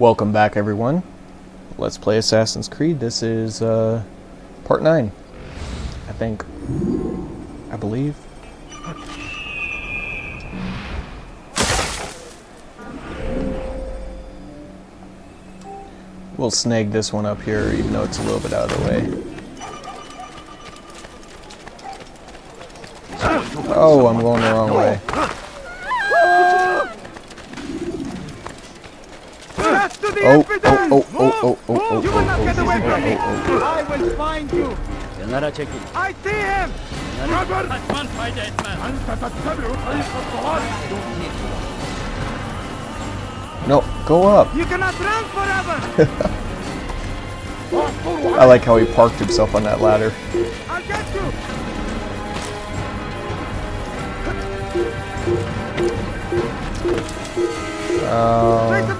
Welcome back, everyone. Let's play Assassin's Creed. This is uh, part 9, I think. I believe. We'll snag this one up here, even though it's a little bit out of the way. Oh, I'm going the wrong way. Oh oh, oh, oh, oh, oh, oh, oh, oh, You will not get oh, away from me. Oh, oh, oh, I will find you. Yanara çekil. I see him. Kaçman fayda etmez. No, go up. You cannot run forever. I like how he parked himself on that ladder. I'll get you. Uh, Take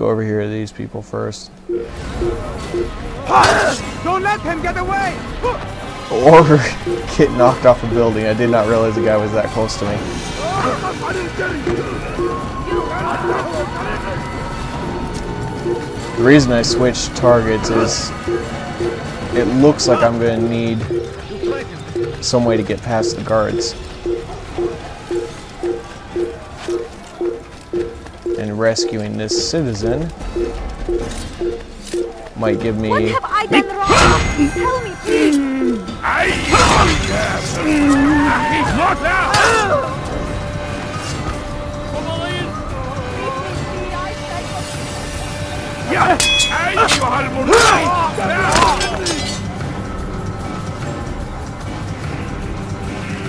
go over here to these people first. Don't let him get away. Or get knocked off a building. I did not realize the guy was that close to me. The reason I switched targets is it looks like I'm going to need some way to get past the guards. Rescuing this citizen might give me What have I done wrong? Tell me, please. Kovalayın.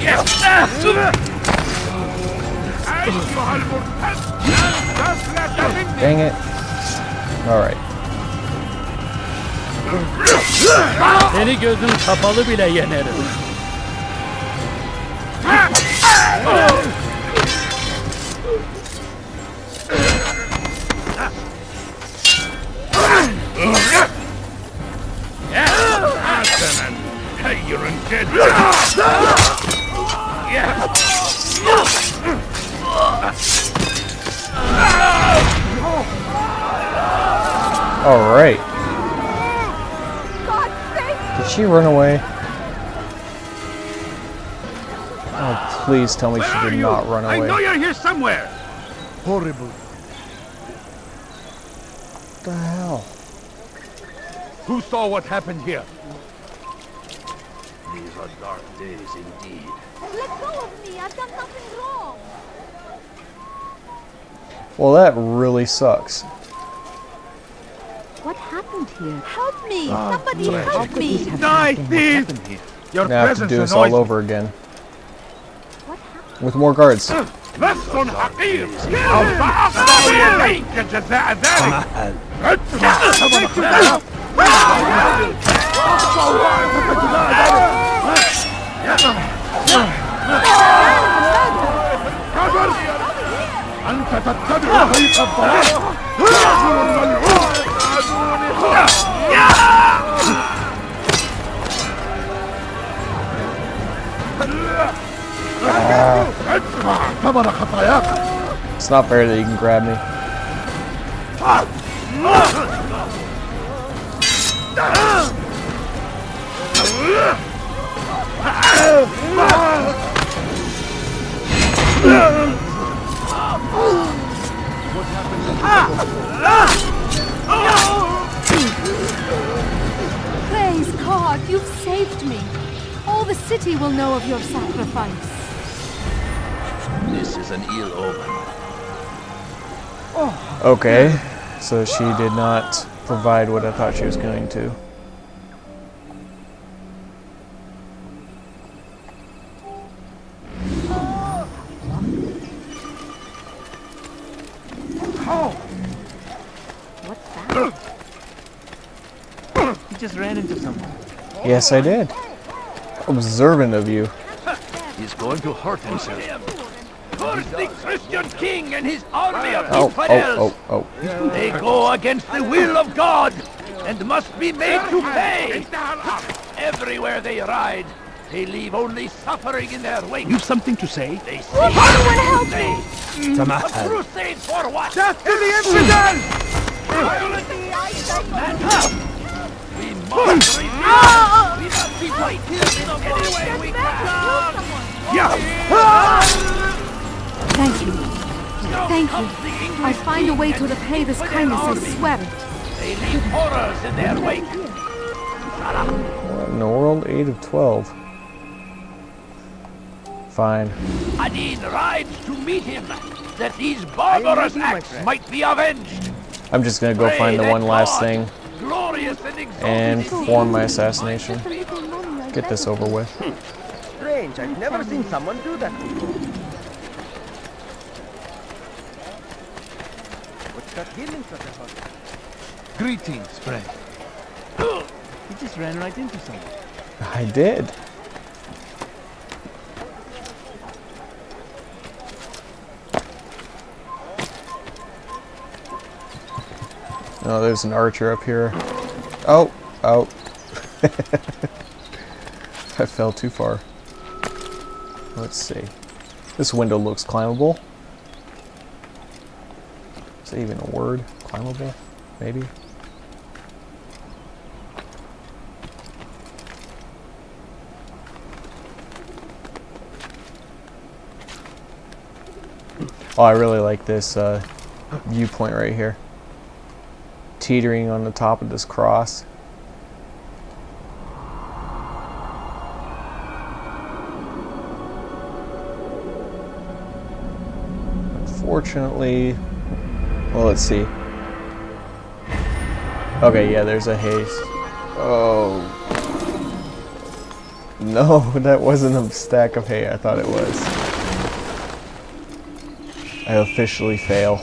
I said, Dang it. Alright. Seni gözün kapalı bile yenerim. please tell me she did not run away. I know you're here somewhere. Horrible. What the hell? Who saw what happened here? These are dark days indeed. Let go of me. I've done nothing wrong. Well, that really sucks. What happened here? Help me. Ah, Somebody help me. Die, thief! Your Now I have to presence do this all over again. With more guards. It's not fair that you can grab me. Praise God, you've saved me. All the city will know of your sacrifice. This is an ill omen. Okay, so she did not provide what I thought she was going to. What's that? He just ran into someone. Yes, I did. Observant of you. He's going to hurt himself. Curse the Christian king and his army of Oh, oh infidels! oh, oh, oh. They go against the will of God and must be made to pay. Everywhere they ride, they leave only suffering in their wake. You've something to say? They say, Anyone help me! a crusade for what? Death to the infidels! Violent up. We must resist. We must be fight in any way we can. Thank you. Thank you. I'll find a way to repay this kindness, I swear it. They leave horrors in their wake. What in the world? 8 of 12. Fine. Adin rides to meet him, that these barbarous acts might be avenged. I'm just gonna go Pray find the that one last thing and exalted and is form my assassination. Get this over with. Strange, I've never seen someone do that before. What's healing such a hurt? Greetings, friend. He just ran right into someone. I did. Oh, there's an archer up here. Oh, oh. I fell too far. Let's see. This window looks climbable. Is that even a word? Climbable? Maybe? Oh, I really like this uh, viewpoint right here. Teetering on the top of this cross. Unfortunately, well, let's see. Okay, yeah, there's a haste. Oh. No, that wasn't a stack of hay. I thought it was. I officially fail.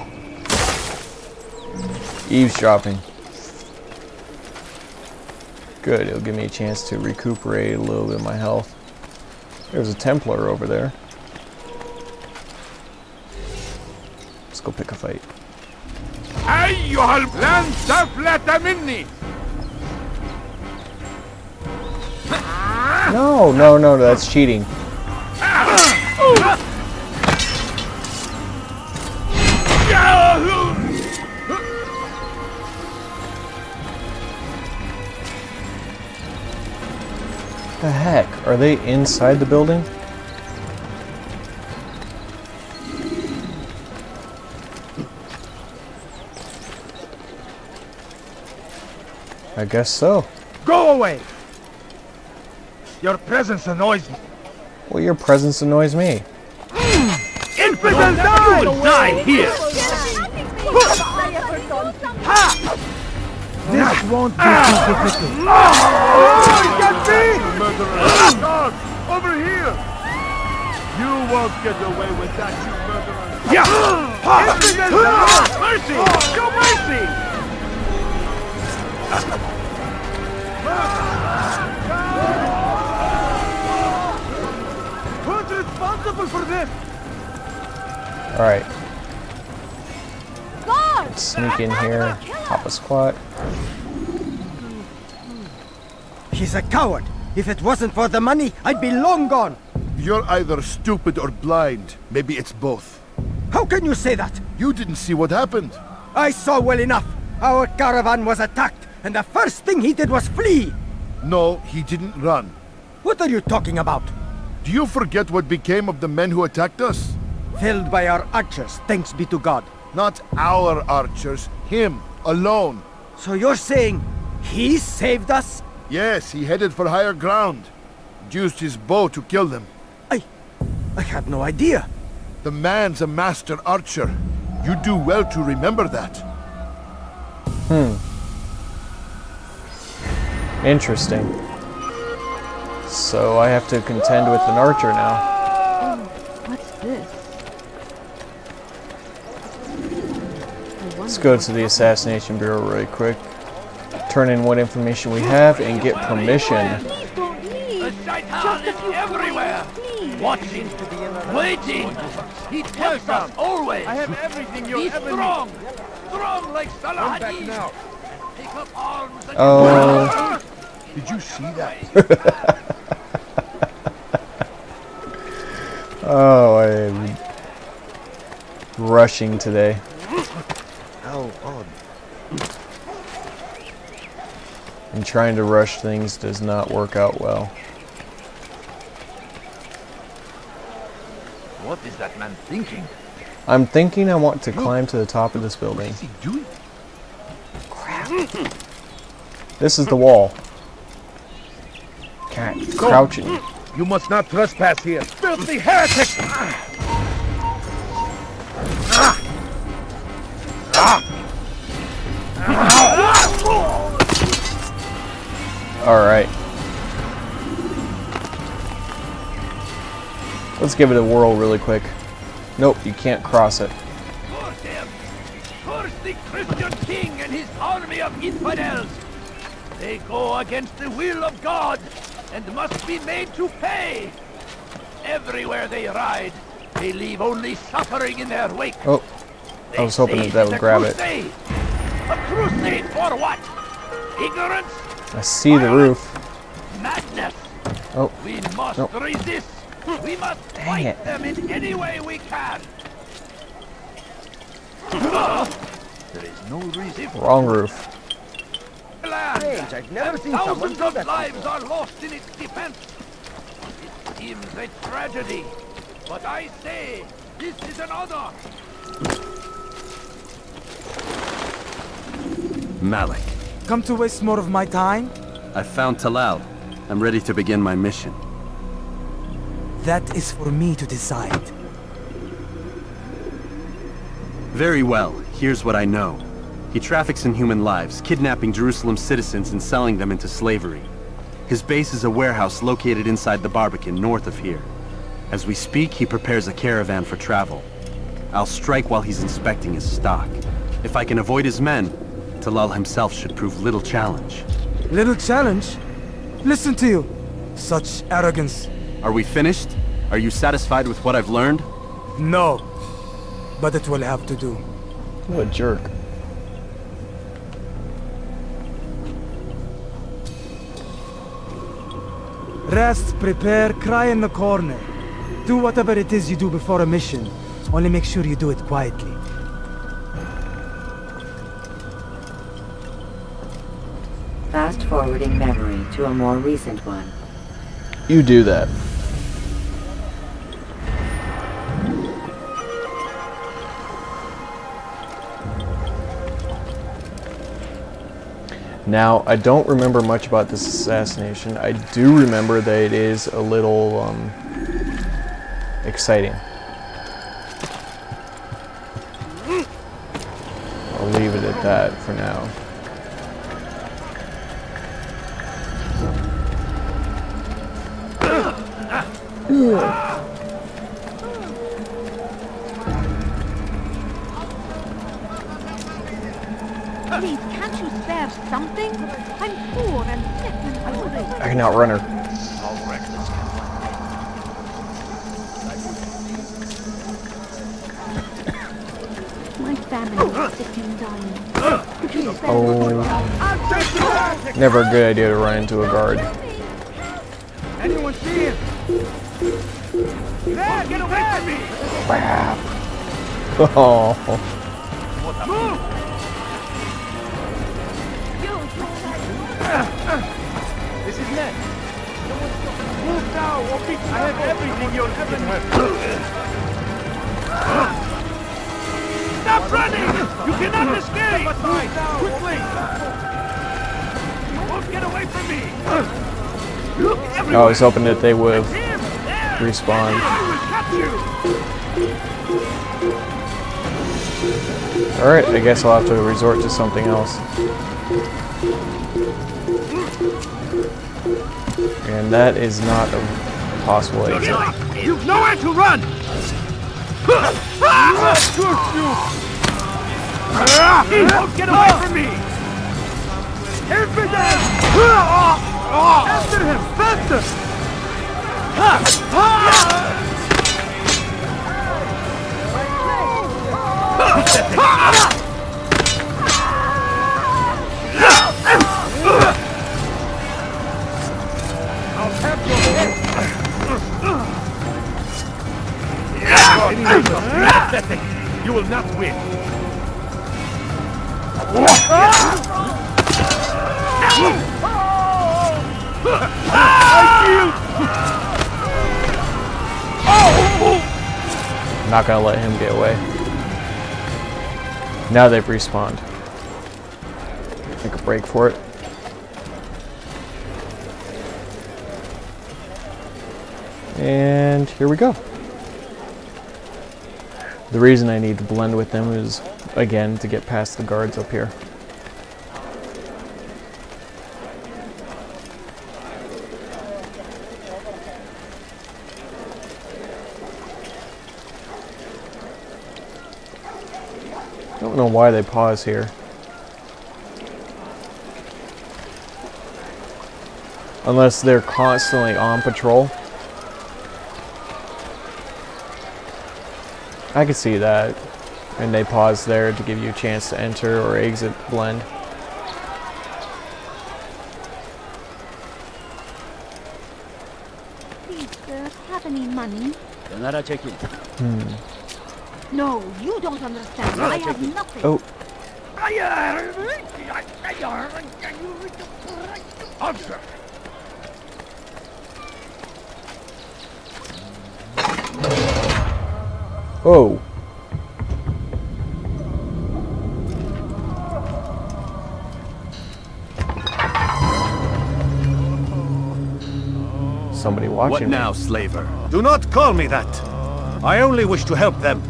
Eavesdropping. Good, it'll give me a chance to recuperate a little bit of my health. There's a Templar over there. Let's go pick a fight. أيها البلان سفلة مني No, no, no, that's cheating. The heck? Are they inside the building? I guess so. Go away! Your presence annoys me. Well, your presence annoys me. Hmm. Infidel die! You will die here! This ah! won't be too ah! difficult. Get me! Guard! Over here! You won't get away with that, you murderer! Yeah! Infidel die! Ah! Mercy! Oh, show mercy! Who's responsible for this? Alright, sneak in here, pop a squat. He's a coward. If it wasn't for the money, I'd be long gone. You're either stupid or blind. Maybe it's both. How can you say that? You didn't see what happened. I saw well enough. Our caravan was attacked, and the first thing he did was flee. No, he didn't run. What are you talking about? Do you forget what became of the men who attacked us? Felled by our archers, thanks be to God. Not our archers, him, alone. So you're saying he saved us? Yes, he headed for higher ground. Used his bow to kill them. I... I had no idea. The man's a master archer. You do well to remember that. Hmm. Interesting. So I have to contend with an archer now. Oh, what's this? Let's go to the Assassination Bureau really quick. Turn in what information we have and get permission. Please don't leave. The Shaitan is everywhere! Watching waiting. He tells us always. I have everything you'll ever strong. Strong like Salah back now. Take up arms against Oh. Did you see that? Oh, I'm rushing today. How odd. And trying to rush things does not work out well. What is that man thinking? I'm thinking I want to climb to the top of this building. What's he doing? This is the wall. Cat crouching. You must not trespass here. Filthy heretic! Alright. Let's give it a whirl really quick. Nope, you can't cross it. Curse him! Curse the Christian king and his army of infidels! They go against the will of God and must be made to pay! Everywhere they ride, they leave only suffering in their wake. Oh, I was hoping that that would grab it. it. A crusade for what? Ignorance? I see the roof. Madness! Oh, We must Nope. resist! We must Dang fight it. them in any way we can! there is no reason wrong roof. Land. Strange, I've never seen someone Thousands of that lives before. are lost in its defense. It seems a tragedy, but I say this is an honor. Malik, Come to waste more of my time? I found Talal. I'm ready to begin my mission. That is for me to decide. Very well, here's what I know. He traffics in human lives, kidnapping Jerusalem citizens and selling them into slavery. His base is a warehouse located inside the Barbican, north of here. As we speak, he prepares a caravan for travel. I'll strike while he's inspecting his stock. If I can avoid his men, Talal himself should prove little challenge. Little challenge? Listen to you. Such arrogance. Are we finished? Are you satisfied with what I've learned? No. But it will have to do. What a jerk. Rest, prepare, cry in the corner. Do whatever it is you do before a mission. Only make sure you do it quietly. Fast forwarding memory to a more recent one. You do that. Now, I don't remember much about this assassination. I do remember that it is a little um, exciting. I'll leave it at that for now. Please, can't you spare something? I'm poor and sick and hungry. I can outrun her. My family is sick and dying. Could you spare Oh, never a good idea to run into a guard. Anyone see him? There, get away from me! Crap. Oh, This now, I have everything you'll ever need. Stop running! You cannot escape! Quickly! You won't get away from me! Look everywhere! I was hoping that they would you! Alright, I guess I'll have to resort to something else. That is not a possible exit. You've nowhere to run! Get away from me! Infidel! After him! Faster! Put that thing pathetic. You will not win. I'm not gonna let him get away. Now they've respawned. Make a break for it. And here we go. The reason I need to blend with them is, again, to get past the guards up here. Don't know why they pause here. Unless they're constantly on patrol. I could see that. And they pause there to give you a chance to enter or exit blend. Please, sir, have any money? Another check-in. No, you don't understand. I have nothing. Oh, Answer. Oh. Somebody watching What me. now, slaver? Do not call me that. I only wish to help them.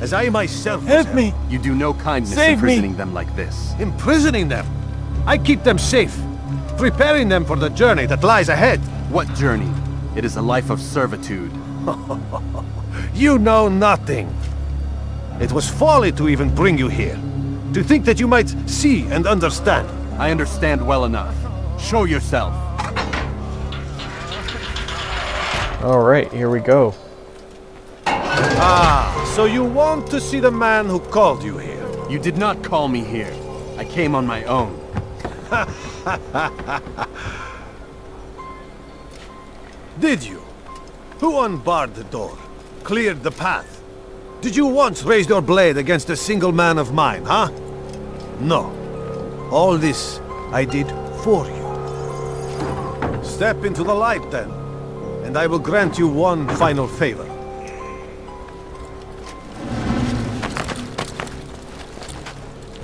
As I myself was Help me! You do no kindness Save me. imprisoning them like this. Imprisoning them. I keep them safe. Preparing them for the journey that lies ahead. What journey? It is a life of servitude. You know nothing. It was folly to even bring you here. To think that you might see and understand. I understand well enough. Show yourself. Alright, here we go. Ah, so you want to see the man who called you here? You did not call me here. I came on my own. Did you? Who unbarred the door? Cleared the path? Did you once raise your blade against a single man of mine, huh? No. All this I did for you. Step into the light then, and I will grant you one final favor.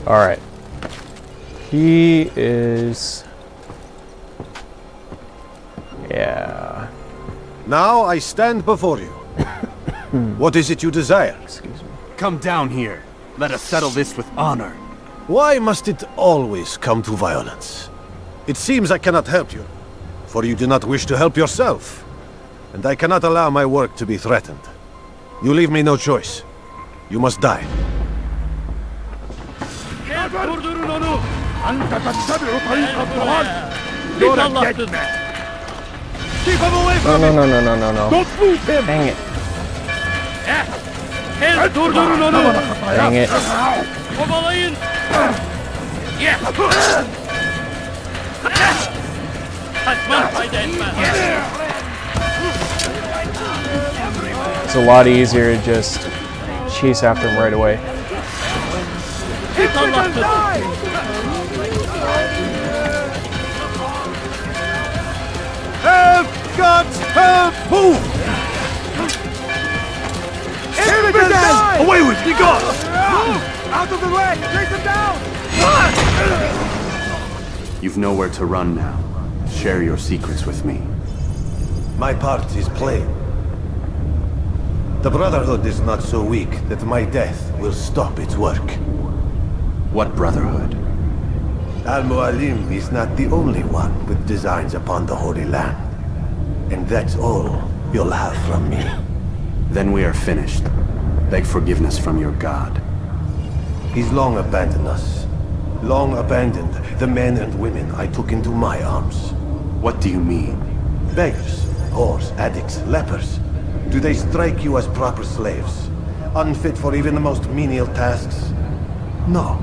Alright. He is. Yeah. Now I stand before you. Hmm. What is it you desire? Excuse me. Come down here. Let us settle this with honor. Why must it always come to violence? It seems I cannot help you, for you do not wish to help yourself. And I cannot allow my work to be threatened. You leave me no choice. You must die. No, no, no, no, no, no. Don't move him! Dang it. Hel durdurun onu. Yenge. Kovalayın. It's a lot easier to just chase after him right away. Have got move! Infidel! Away with you, God! Out of the way! Chase him down! You've nowhere to run now. Share your secrets with me. My part is plain. The Brotherhood is not so weak that my death will stop its work. What brotherhood? Al-Mualim is not the only one with designs upon the Holy Land. And that's all you'll have from me. Then we are finished. Beg forgiveness from your god. He's long abandoned us. Long abandoned the men and women I took into my arms. What do you mean? Beggars, whores, addicts, lepers. Do they strike you as proper slaves? Unfit for even the most menial tasks? No.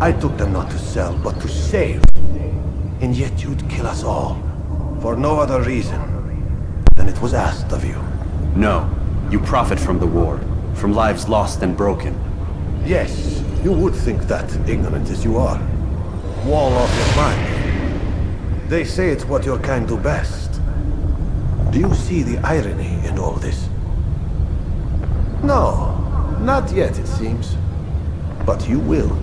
I took them not to sell, but to save. And yet you'd kill us all. For no other reason than it was asked of you. No. You profit from the war, from lives lost and broken. Yes, you would think that, ignorant as you are. Wall off your mind. They say it's what your kind do best. Do you see the irony in all this? No, not yet, it seems. But you will.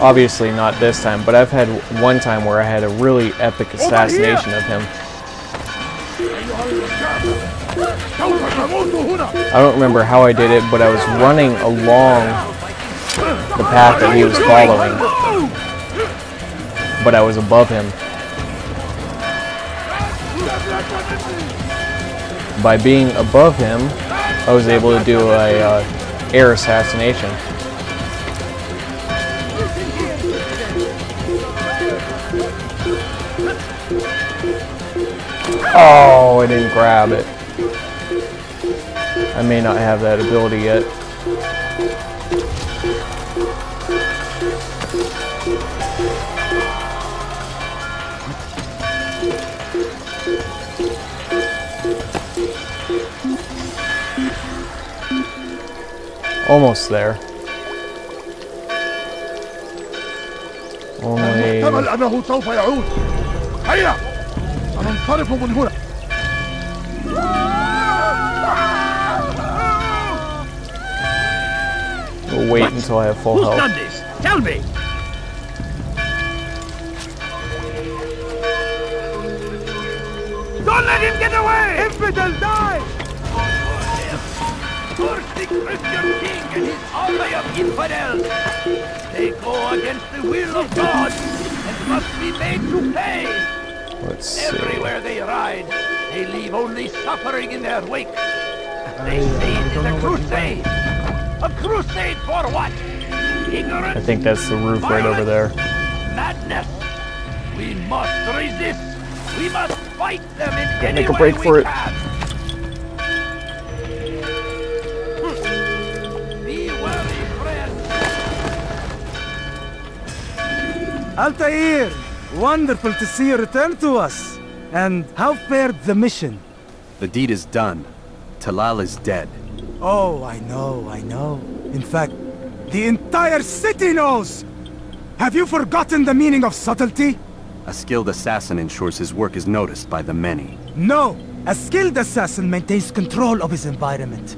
Obviously not this time, but I've had one time where I had a really epic assassination of him. I don't remember how I did it, but I was running along the path that he was following. But I was above him. By being above him, I was able to do a uh, air assassination. Oh, I didn't grab it. I may not have that ability yet. Almost there. Only محتمل أنه سوف يعود هيا سننصرف من هنا we'll wait until I have full Who's health. done this? Tell me! Don't let him get away! Infidel, die! Curse the Christian king and his army of infidels! They go against the will of God and must be made to pay! Let's see. Everywhere they ride, they leave only suffering in their wake. They say it is a crusade! A crusade for what? Ignorance? I think that's the roof right over there. Madness! We must resist! We must fight them in Gotta any make a break we for it. can! Hmm. Be! Altair! Wonderful to see you return to us. And how fared the mission? The deed is done. Talal is dead. Oh, I know, I know. In fact, the entire city knows! Have you forgotten the meaning of subtlety? A skilled assassin ensures his work is noticed by the many. No! A skilled assassin maintains control of his environment.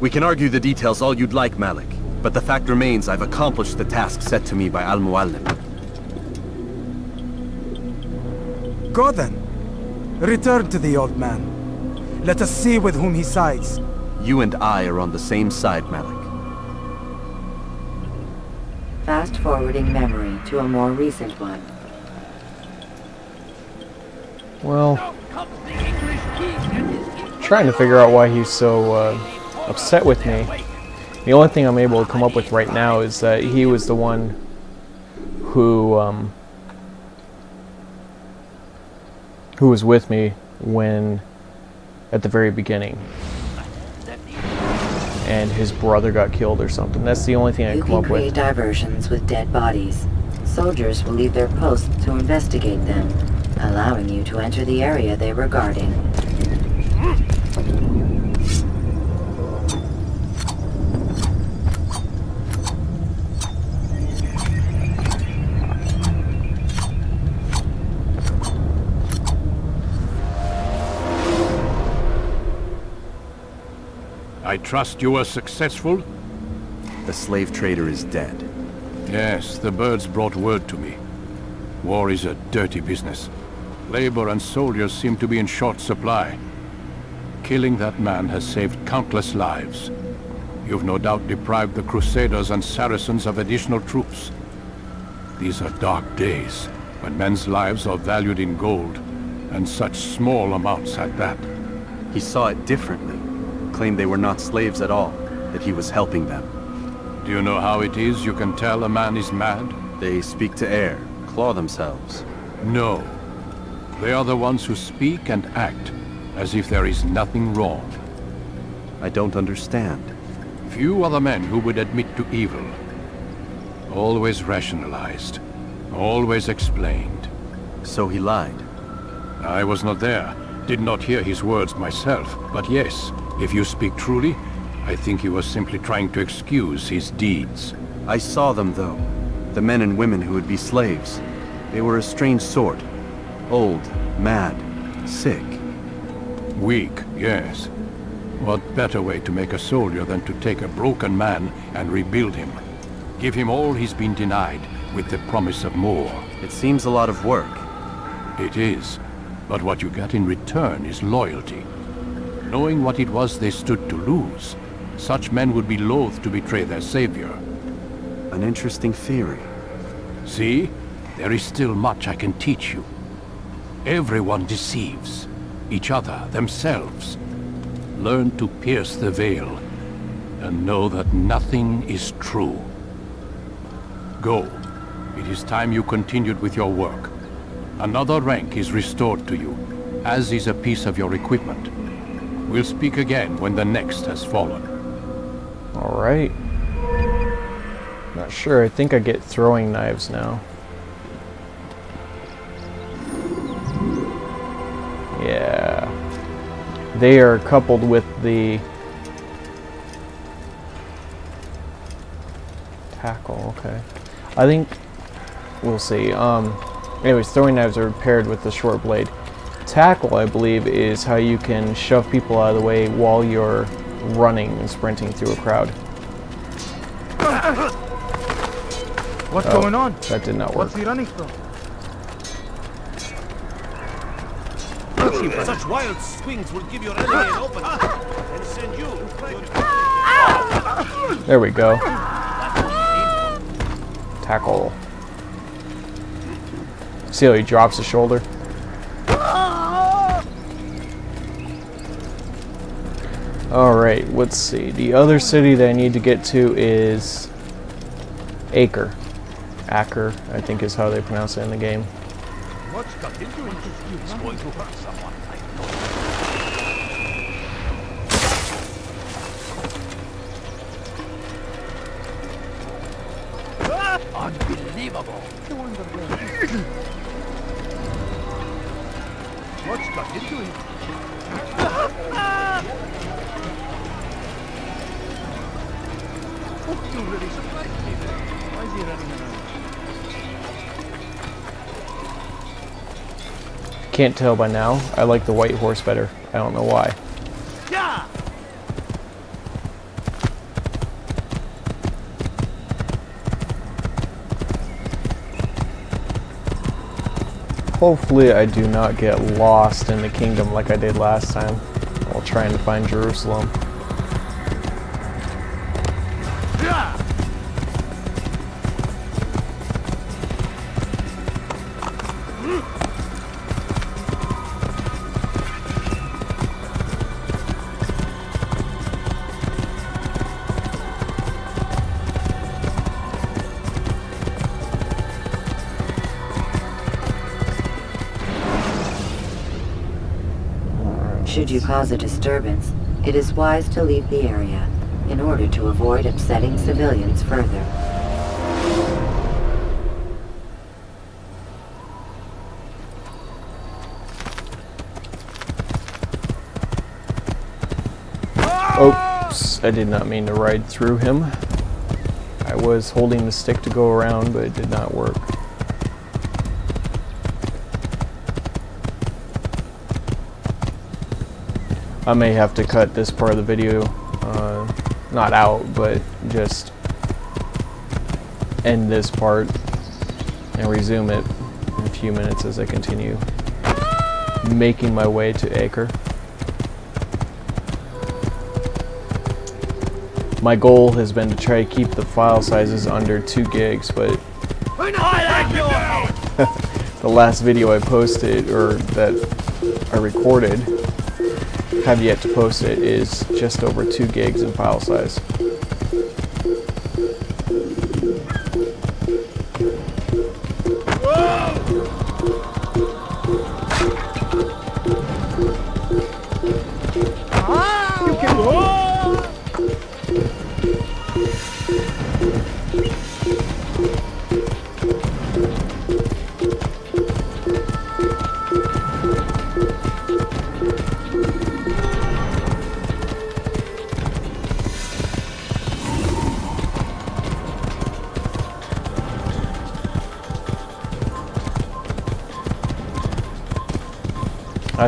We can argue the details all you'd like, Malik. But the fact remains I've accomplished the task set to me by Al-Mualim. Go then. Return to the old man. Let us see with whom he sides. You and I are on the same side, Malik. Fast forwarding memory to a more recent one. Well, Now comes the English king and his trying to figure out why he's so uh, upset with me. The only thing I'm able to come up with right now is that he was the one who um, who was with me when at the very beginning, and his brother got killed or something. That's the only thing I You come can up create with. diversions with dead bodies. Soldiers will leave their posts to investigate them, allowing you to enter the area they were guarding. I trust you were successful? The slave trader is dead. Yes, the birds brought word to me. War is a dirty business. Labor and soldiers seem to be in short supply. Killing that man has saved countless lives. You've no doubt deprived the Crusaders and Saracens of additional troops. These are dark days, when men's lives are valued in gold, and such small amounts at that. He saw it differently. Claimed they were not slaves at all, that he was helping them. Do you know how it is you can tell a man is mad? They speak to air, claw themselves. No. They are the ones who speak and act as if there is nothing wrong. I don't understand. Few are the men who would admit to evil. Always rationalized. Always explained. So he lied. I was not there. Did not hear his words myself. But yes, if you speak truly, I think he was simply trying to excuse his deeds. I saw them, though. The men and women who would be slaves. They were a strange sort. Old, mad, sick. Weak, yes. What better way to make a soldier than to take a broken man and rebuild him? Give him all he's been denied, with the promise of more. It seems a lot of work. It is. But what you get in return is loyalty. Knowing what it was they stood to lose, such men would be loath to betray their savior. An interesting theory. See? There is still much I can teach you. Everyone deceives. Each other, themselves. Learn to pierce the veil, and know that nothing is true. Go. It is time you continued with your work. Another rank is restored to you, as is a piece of your equipment. We'll speak again when the next has fallen. Alright. Not sure. I think I get throwing knives now. Yeah. They are coupled with the tackle, okay. I think we'll see. Um anyways, throwing knives are paired with the short blade. Tackle, I believe, is how you can shove people out of the way while you're running and sprinting through a crowd. What's Oh, going on? That did not work. What's he running from? Such wild swings will give your enemy an opening ah! and send you. Ah! There we go. Ah! Tackle. See how he drops his shoulder? Alright, let's see. The other city that I need to get to is Acre. Acker, I think is how they pronounce it in the game. Unbelievable. What's got into it? Oh, you really surprised me there. Why is he running around? Can't tell by now. I like the white horse better. I don't know why. Yeah! Hopefully I do not get lost in the kingdom like I did last time while trying to find Jerusalem. Should you cause a disturbance, it is wise to leave the area in order to avoid upsetting civilians further. Oops, I did not mean to ride through him. I was holding the stick to go around, but it did not work. I may have to cut this part of the video, uh, not out, but just end this part and resume it in a few minutes as I continue making my way to Acre. My goal has been to try to keep the file sizes under 2 gigs, but the last video I posted, or that I recorded, have yet to post it, is just over 2 gigs in file size.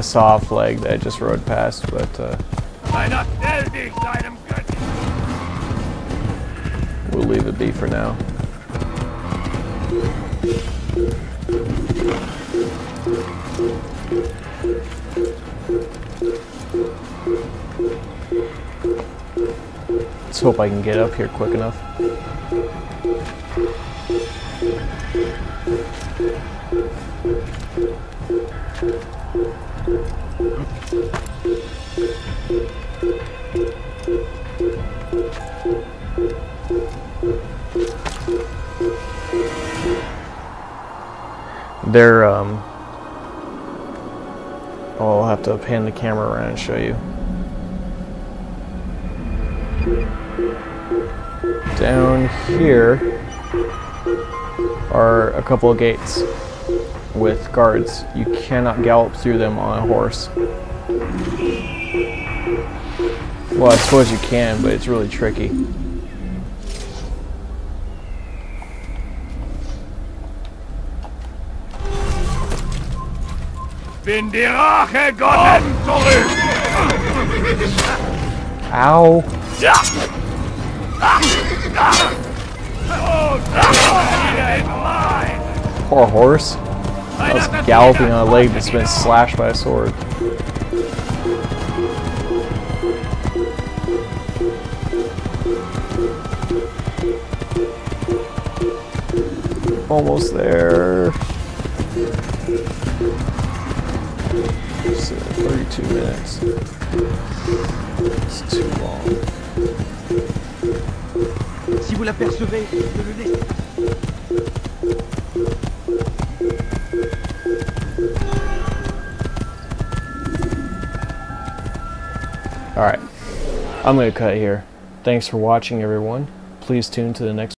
I saw a flag that I just rode past, but uh, Einer schnell dich deinem Götzen! we'll leave it be for now. Let's hope I can get up here quick enough. They're, um, oh, I'll have to pan the camera around and show you. Down here are a couple of gates with guards. You cannot gallop through them on a horse. Well, I suppose you can, but it's really tricky. Bin die Rache Gottes zurück! Ow! Ja! Wieder in line! Poor horse. I was galloping on a leg that's been slashed by a sword. Almost there. 32 minutes. It's too long. Si vous l'apercevez, ne le laissez Alright. I'm going to cut here. Thanks for watching, everyone. Please tune to the next